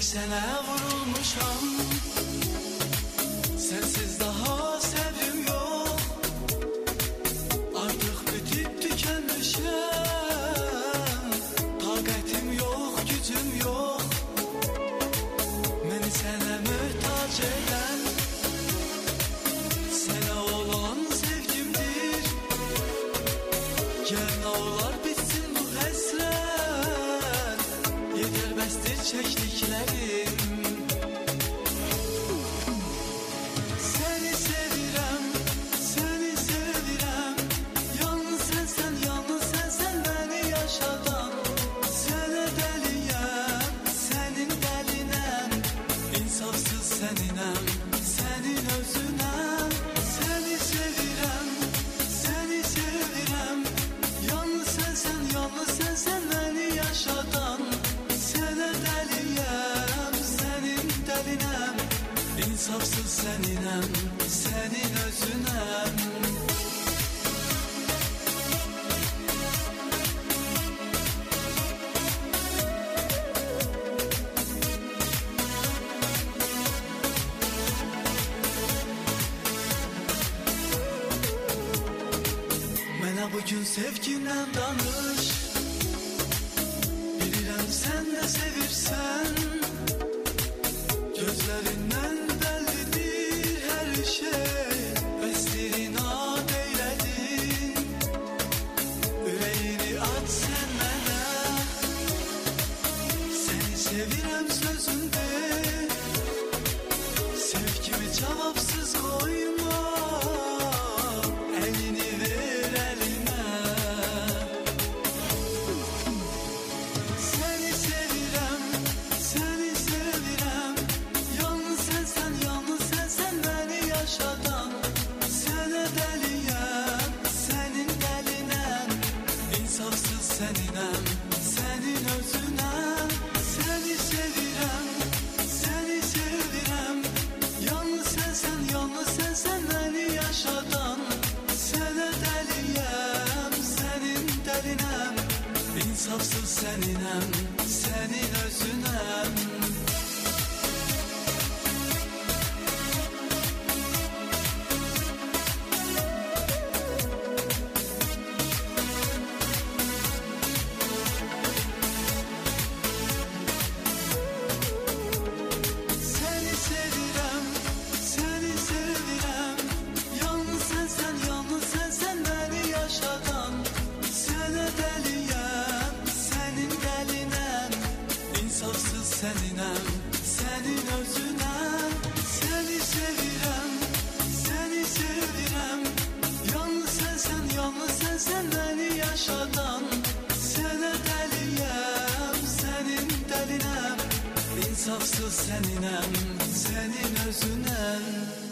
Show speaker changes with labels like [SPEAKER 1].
[SPEAKER 1] Eksene vurulmuşam ektiklerim safsın sen inen Senin özünem Mənə bugün sevgindən danış. Bilirəm sən də sevirsən Sözünde. Sevgimi cevapsız koymuş Safsız seninem, senin özünem. seninem senin özüne seni sevirem seni sevirem yalnız sensen yalnız sensen beni yaşatan sene deliyem senin delinem insafsız seninem senin özüne